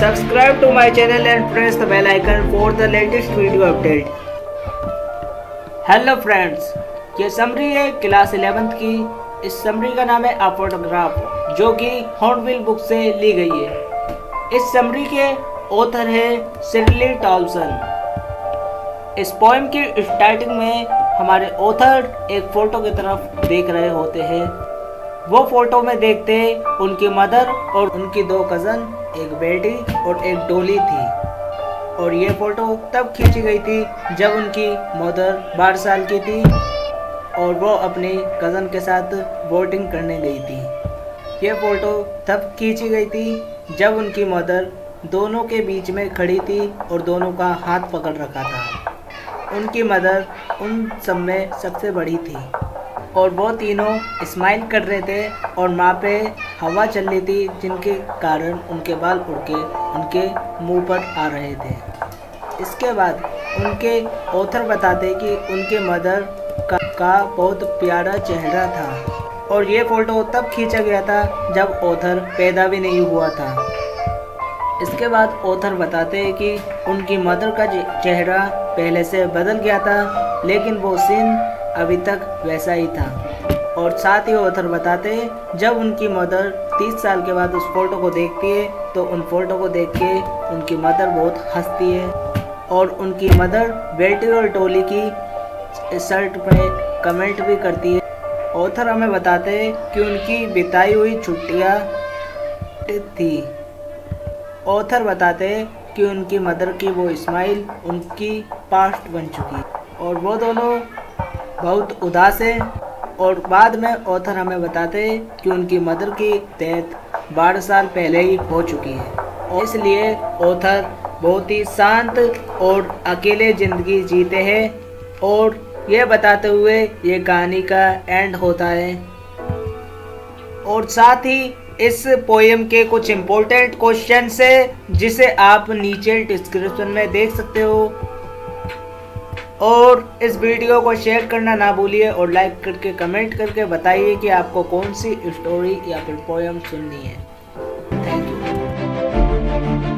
Subscribe to my channel and press the bell icon for the latest video update. Hello friends ये summary है class 11th की। इस summary का नाम है अ फोटोग्राफ जो कि हॉर्नविल बुक से ली गई है। इस समरी के ऑथर है सिडली टॉल्सन इस पोएम की स्टार्टिंग में हमारे ऑथर एक फ़ोटो की तरफ़ देख रहे होते हैं। वो फ़ोटो में देखते उनकी मदर और उनकी दो कज़न, एक बेटी और एक डोली थी। और ये फ़ोटो तब खींची गई थी जब उनकी मदर बारह साल की थी और वो अपनी कज़न के साथ बोटिंग करने गई थी। ये फ़ोटो तब खींची गई थी जब उनकी मदर दोनों के बीच में खड़ी थी और दोनों का हाथ पकड़ रखा था। उनकी मदर उन सब में सबसे बड़ी थी। और वो तीनों स्माइल कर रहे थे और माँ पे हवा चल रही थी जिनके कारण उनके बाल उड़ के उनके मुँह पर आ रहे थे। इसके बाद उनके ऑथर बताते कि उनके मदर का, का बहुत प्यारा चेहरा था और ये फ़ोटो तब खींचा गया था जब ऑथर पैदा भी नहीं हुआ था। इसके बाद ऑथर बताते हैं कि उनकी मदर का चेहरा पहले से बदल गया था लेकिन वो सीन अभी तक वैसा ही था। और साथ ही ऑथर बताते हैं, जब उनकी मदर 30 साल के बाद उस फ़ोटो को देखती है तो उन फ़ोटो को देख के उनकी मदर बहुत हंसती है। और उनकी मदर बेटी और टोली की शर्ट पर कमेंट भी करती है। ऑथर हमें बताते हैं कि उनकी बिताई हुई छुट्टियाँ थी। ऑथर बताते हैं कि उनकी मदर की वो स्माइल उनकी पास्ट बन चुकी और वो दोनों बहुत उदास है और बाद में ऑथर हमें बताते हैं कि उनकी मदर की डेथ बारह साल पहले ही हो चुकी है। इसलिए ऑथर बहुत ही शांत और अकेले ज़िंदगी जीते हैं और ये बताते हुए ये कहानी का एंड होता है। और साथ ही इस पोएम के कुछ इम्पोर्टेंट क्वेश्चन है, जिसे आप नीचे डिस्क्रिप्शन में देख सकते हो। और इस वीडियो को शेयर करना ना भूलिए और लाइक करके कमेंट करके बताइए कि आपको कौन सी स्टोरी या फिर पोएम सुननी है। Thank you